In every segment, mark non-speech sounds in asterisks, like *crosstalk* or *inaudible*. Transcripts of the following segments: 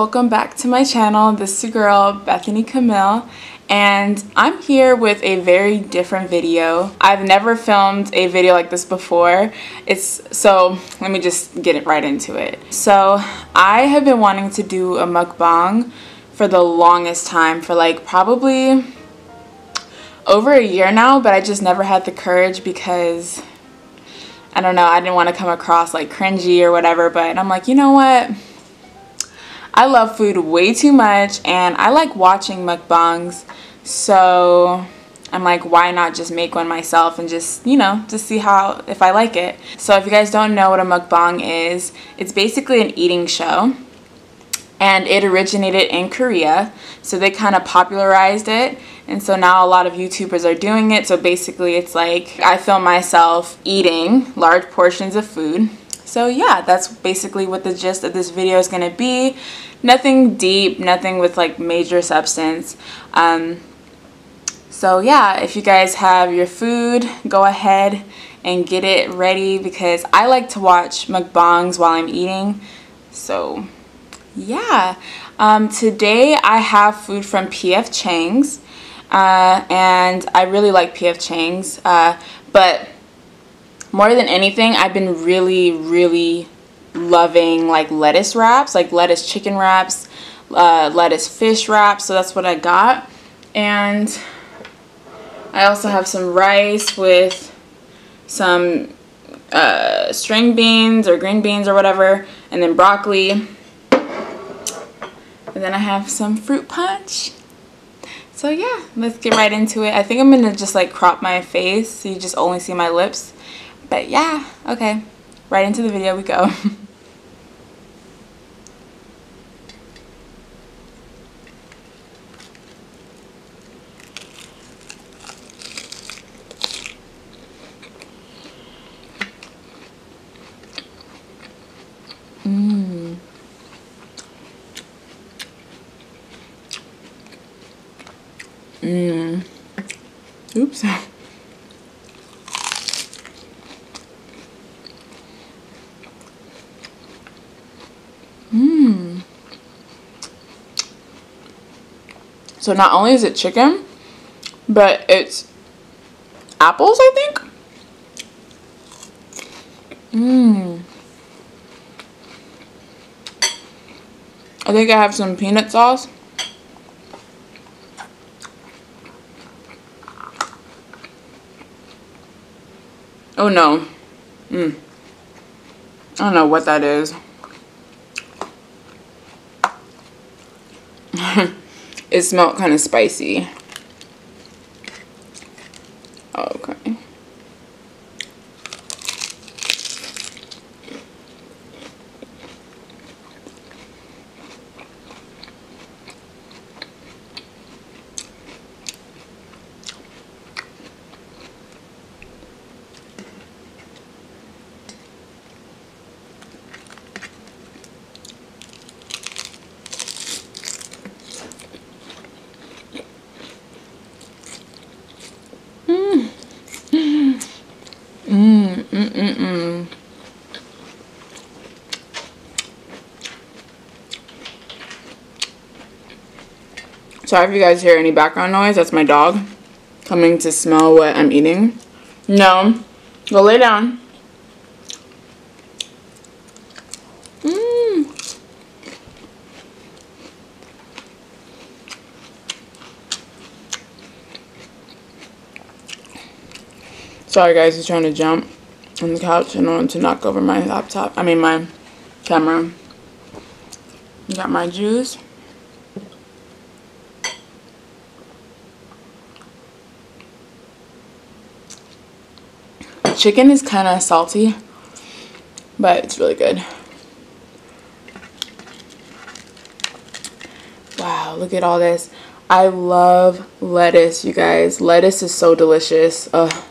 welcome back to my channel. This is your girl Bethany Camille and I'm here with a very different video. I've never filmed a video like this before. It's so let me just get it right into it. So I have been wanting to do a mukbang for the longest time for like probably over a year now but I just never had the courage because I don't know I didn't want to come across like cringy or whatever but I'm like you know what I love food way too much and I like watching mukbangs. So I'm like why not just make one myself and just you know just see how if I like it. So if you guys don't know what a mukbang is it's basically an eating show and it originated in Korea so they kind of popularized it and so now a lot of YouTubers are doing it. So basically it's like I film myself eating large portions of food so yeah, that's basically what the gist of this video is going to be. Nothing deep, nothing with like major substance. Um, so yeah, if you guys have your food, go ahead and get it ready because I like to watch mukbangs while I'm eating. So yeah, um, today I have food from PF Chang's uh, and I really like PF Chang's, uh, but more than anything, I've been really, really loving like lettuce wraps, like lettuce chicken wraps, uh, lettuce fish wraps. So that's what I got. And I also have some rice with some uh, string beans or green beans or whatever, and then broccoli. And then I have some fruit punch. So yeah, let's get right into it. I think I'm to just like crop my face so you just only see my lips. But yeah, okay. Right into the video we go. *laughs* Mmm. Mmm. Oops. So not only is it chicken, but it's apples, I think. Mmm. I think I have some peanut sauce. Oh no. Mmm. I don't know what that is. *laughs* it smelled kind of spicy. Okay. Mm-mm-mm. Sorry if you guys hear any background noise. That's my dog coming to smell what I'm eating. No. Go lay down. Mmm. Sorry guys, he's trying to jump on the couch in order to knock over my laptop. I mean my camera. Got my juice. Chicken is kind of salty, but it's really good. Wow, look at all this. I love lettuce, you guys. Lettuce is so delicious. Ugh.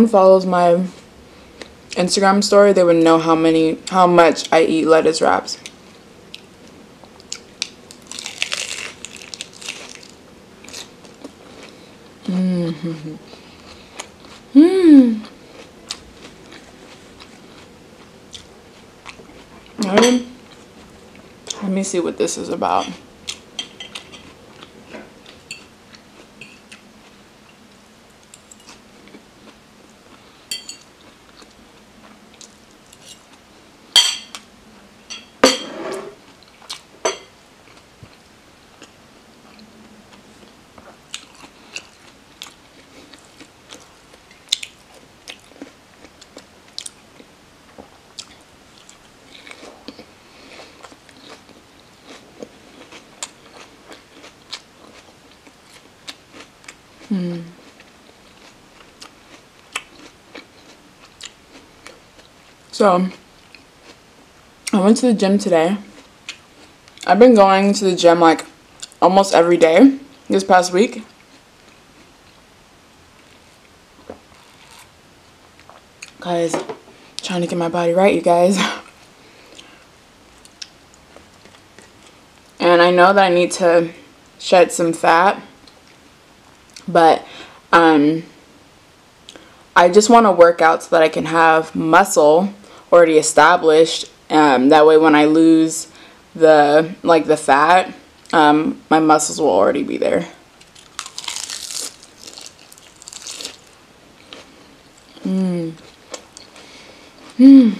someone follows my Instagram story, they would know how many how much I eat lettuce wraps. Mm hmm. Mm. Let me see what this is about. Hmm. So, I went to the gym today. I've been going to the gym like almost every day this past week. Guys, trying to get my body right, you guys. *laughs* And I know that I need to shed some fat but um, I just want to work out so that I can have muscle already established. Um, that way when I lose the like the fat, um, my muscles will already be there. Mmm. Mmm.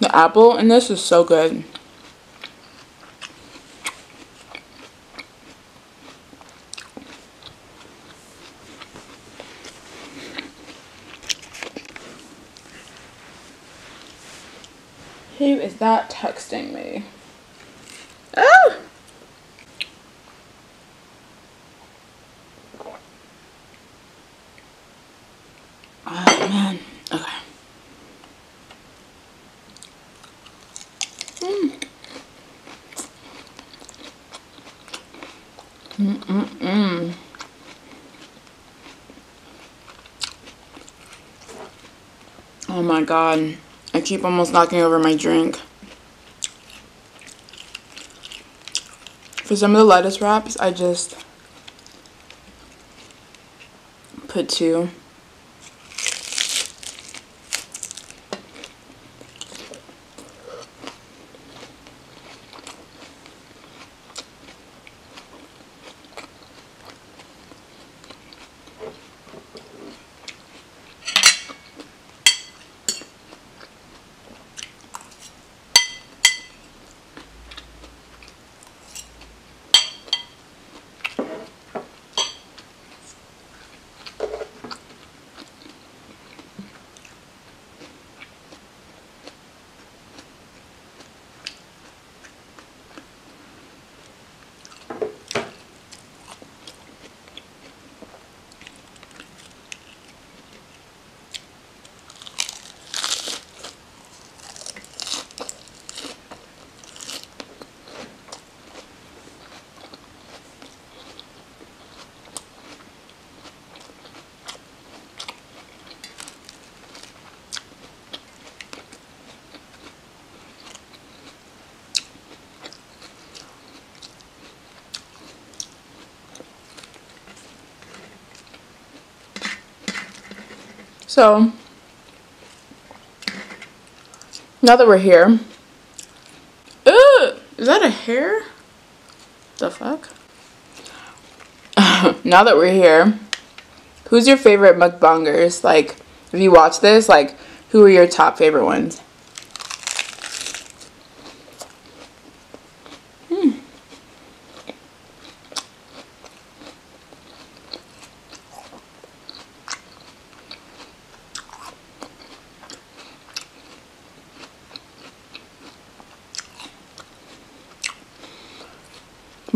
The apple in this is so good. Who is that texting me? Oh! Oh man, okay. Mm. Mm-mm-mm. Oh my god. I keep almost knocking over my drink. For some of the lettuce wraps, I just put two. So, now that we're here, Ugh, is that a hair? The fuck? *laughs* now that we're here, who's your favorite mukbangers? Like, if you watch this, like, who are your top favorite ones?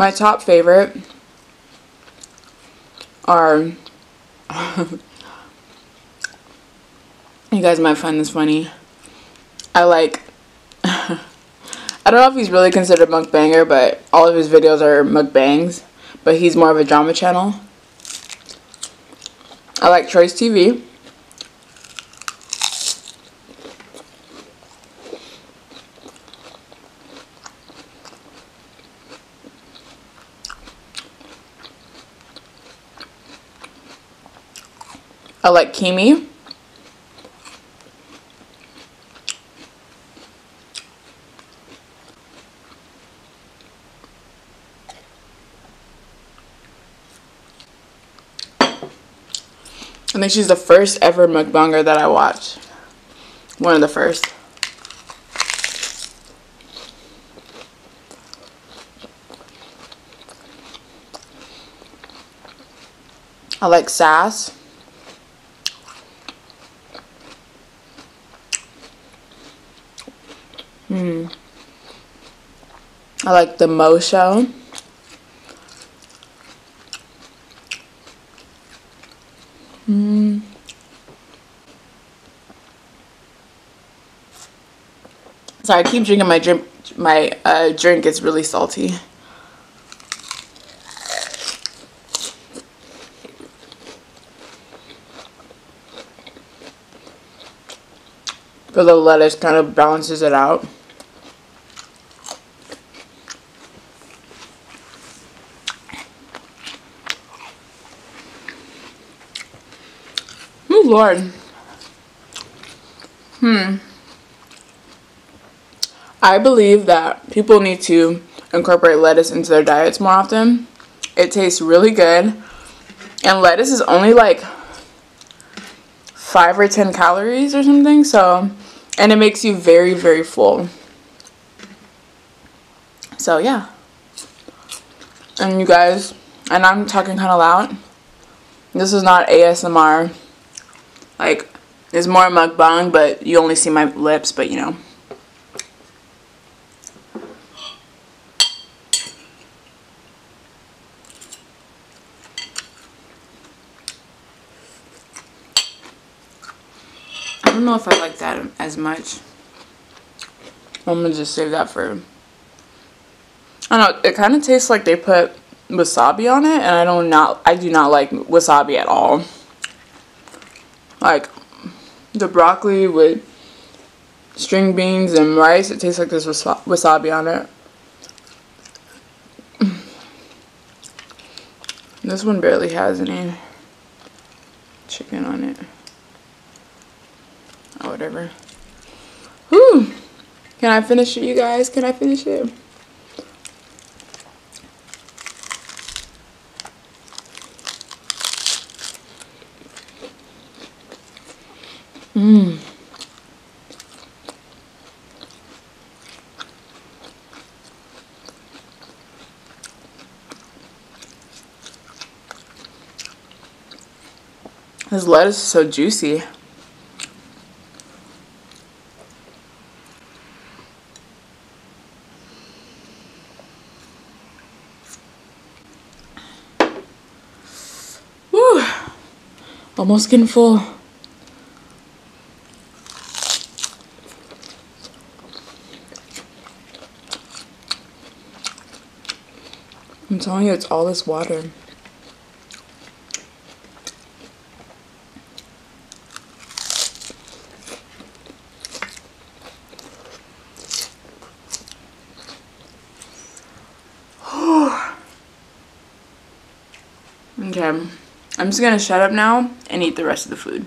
My top favorite are *laughs* you guys might find this funny. I like *laughs* I don't know if he's really considered mukbanger, but all of his videos are mukbangs, but he's more of a drama channel. I like Choice TV. I like Kimi. I think she's the first ever mukbanger that I watched. One of the first. I like sass. Hmm. I like the Mo show. Hmm. Sorry, I keep drinking my drink. My uh, drink is really salty. But the lettuce kind of balances it out. Lord. Hmm. I believe that people need to incorporate lettuce into their diets more often. It tastes really good. And lettuce is only like 5 or 10 calories or something. So, and it makes you very, very full. So, yeah. And you guys, and I'm talking kind of loud. This is not ASMR. Like, it's more mukbang, but you only see my lips, but you know. I don't know if I like that as much. I'm gonna just save that for. I don't know. It kind of tastes like they put wasabi on it, and I don't not. I do not like wasabi at all. The broccoli with string beans and rice. It tastes like there's wasabi on it. *sighs* This one barely has any chicken on it. Oh, whatever. Whew. Can I finish it, you guys? Can I finish it? Mmm. This lettuce is so juicy. Woo! Almost getting full. I'm telling you, it's all this water. *sighs* okay, I'm just gonna shut up now and eat the rest of the food.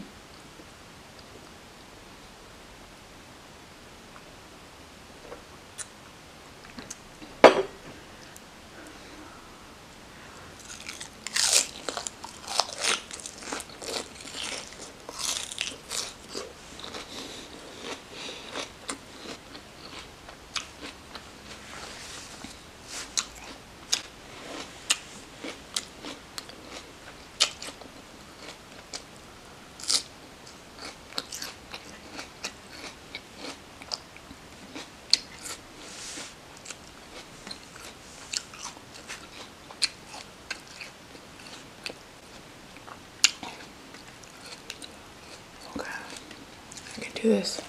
at this.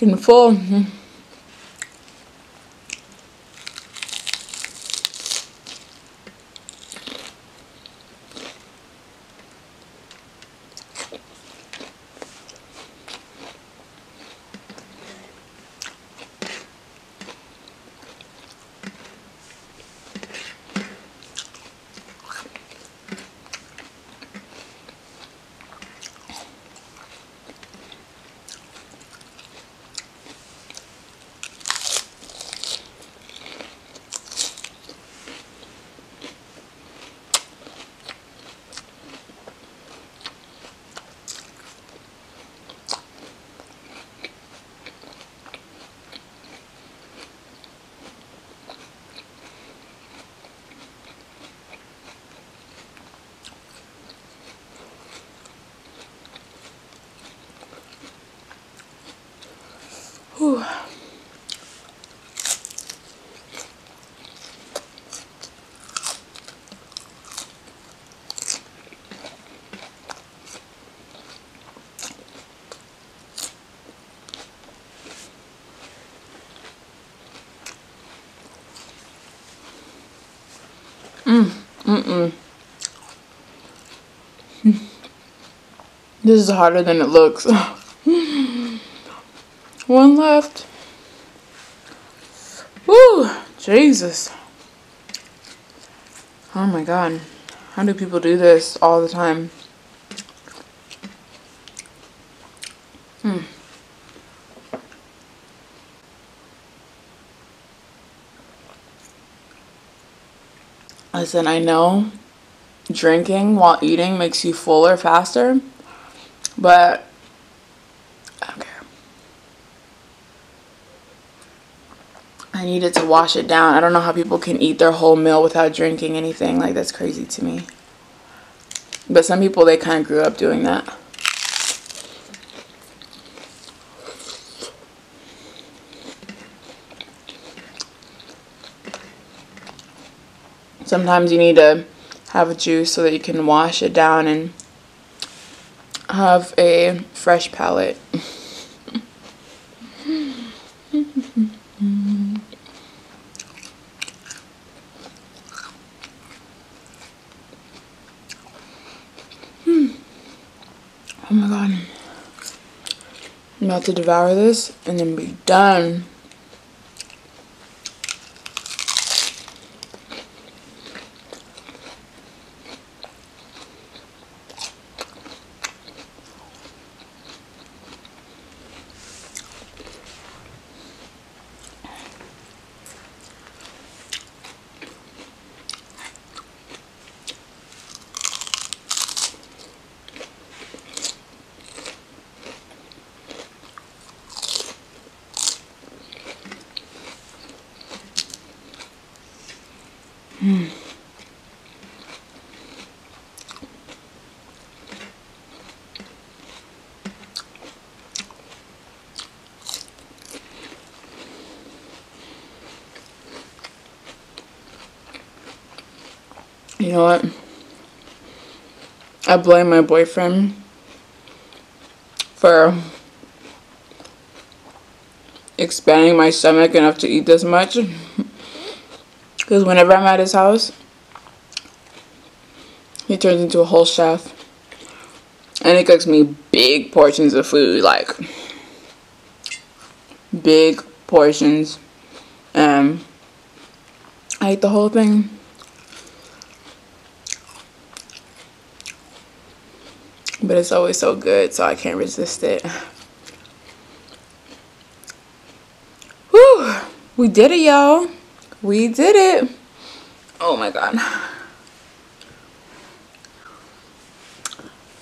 Getting full. Mm-hmm. Mm-mm. This is harder than it looks. *laughs* One left. Woo! Jesus. Oh my god. How do people do this all the time? Listen, I know drinking while eating makes you fuller faster, but I don't care. I needed to wash it down. I don't know how people can eat their whole meal without drinking anything. Like, that's crazy to me. But some people, they kind of grew up doing that. Sometimes you need to have a juice so that you can wash it down and have a fresh palate. Oh my god. I'm about to devour this and then be done. You know what? I blame my boyfriend for expanding my stomach enough to eat this much. Because whenever I'm at his house, he turns into a whole chef. And he cooks me big portions of food, like big portions. And I eat the whole thing. But it's always so good, so I can't resist it. Whew! We did it, y'all. We did it. Oh my god.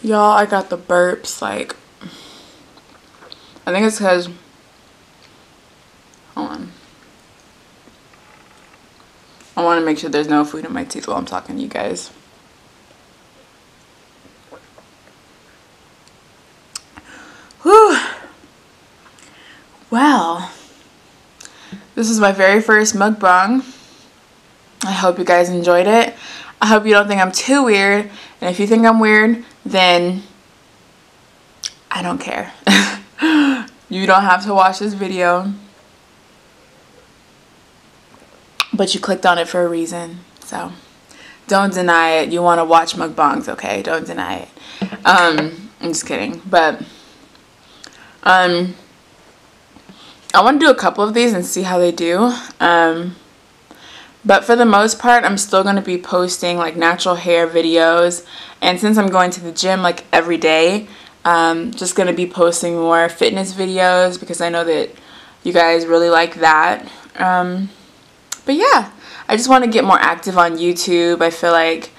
Y'all, I got the burps. Like, I think it's because, hold on. I want to make sure there's no food in my teeth while I'm talking to you guys. Whew. Well. This is my very first mukbang. I hope you guys enjoyed it. I hope you don't think I'm too weird. And if you think I'm weird, then I don't care. *laughs* You don't have to watch this video. But you clicked on it for a reason. So don't deny it. You want to watch mukbangs, okay? Don't deny it. Um, I'm just kidding. But um, I want to do a couple of these and see how they do. Um, but for the most part, I'm still going to be posting like natural hair videos. And since I'm going to the gym like every day, um, just going to be posting more fitness videos because I know that you guys really like that. Um, but yeah, I just want to get more active on YouTube. I feel like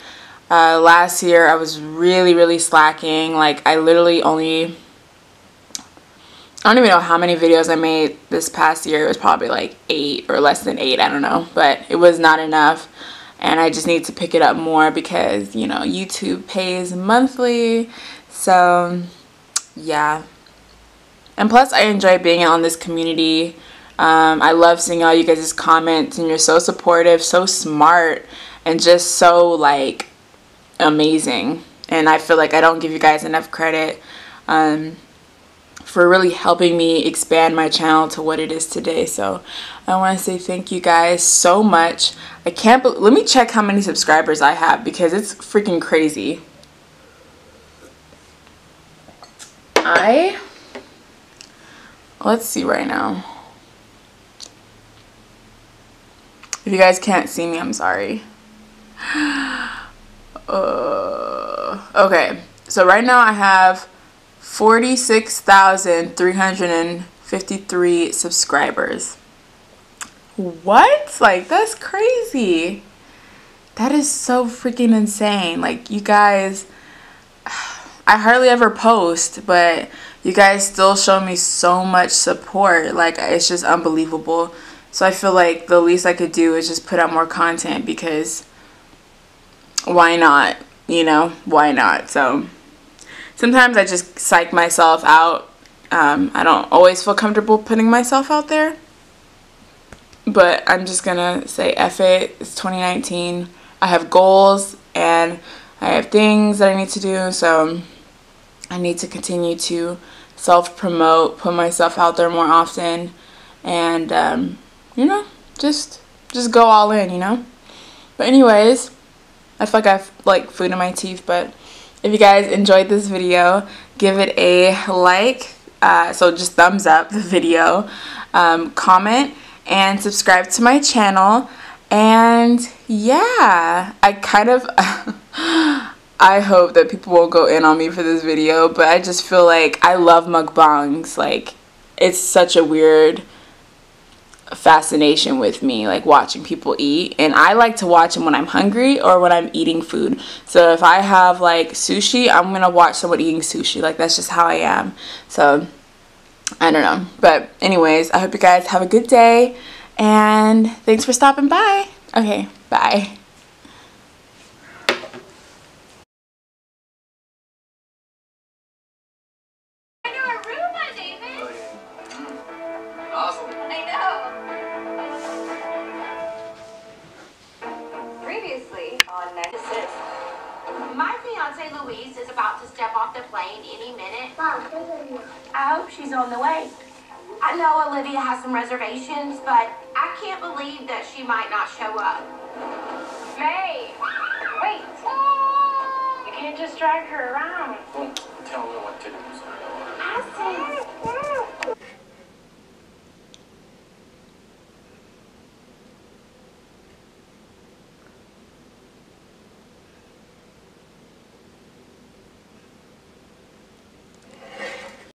uh, last year I was really, really slacking. Like I literally only I don't even know how many videos I made this past year. It was probably like eight or less than eight. I don't know. But it was not enough. And I just need to pick it up more because, you know, YouTube pays monthly. So, yeah. And plus, I enjoy being on this community. Um, I love seeing all you guys' comments. And you're so supportive, so smart, and just so, like, amazing. And I feel like I don't give you guys enough credit. Um, for really helping me expand my channel to what it is today. So I want to say thank you guys so much. I can't let me check how many subscribers I have because it's freaking crazy. I let's see right now. If you guys can't see me, I'm sorry. *gasps* Uh, okay, so right now I have 46,353 subscribers. What? Like, that's crazy. That is so freaking insane. Like, you guys, *sighs* I hardly ever post, but you guys still show me so much support. Like, it's just unbelievable. So I feel like the least I could do is just put out more content because why not? You know, why not? So sometimes I just psych myself out. Um, I don't always feel comfortable putting myself out there. But I'm just to say F it. It's 2019. I have goals and I have things that I need to do. So I need to continue to self-promote, put myself out there more often. And, um, you know, just just go all in, you know? But anyways, I feel like I have like food in my teeth, but if you guys enjoyed this video, give it a like. Uh, so just thumbs up the video, um, comment, and subscribe to my channel. And yeah, I kind of, *laughs* I hope that people won't go in on me for this video, but I just feel like I love mukbangs. Like, it's such a weird fascination with me like watching people eat. And I like to watch them when I'm hungry or when I'm eating food. So if I have like sushi I'm gonna watch someone eating sushi. Like that's just how I am. So I don't know. But anyways I hope you guys have a good day. And thanks for stopping by. Okay bye I hope she's on the way. I know Olivia has some reservations, but I can't believe that she might not show up. May, wait. You can't just drag her around. Well, tell her what to do. I said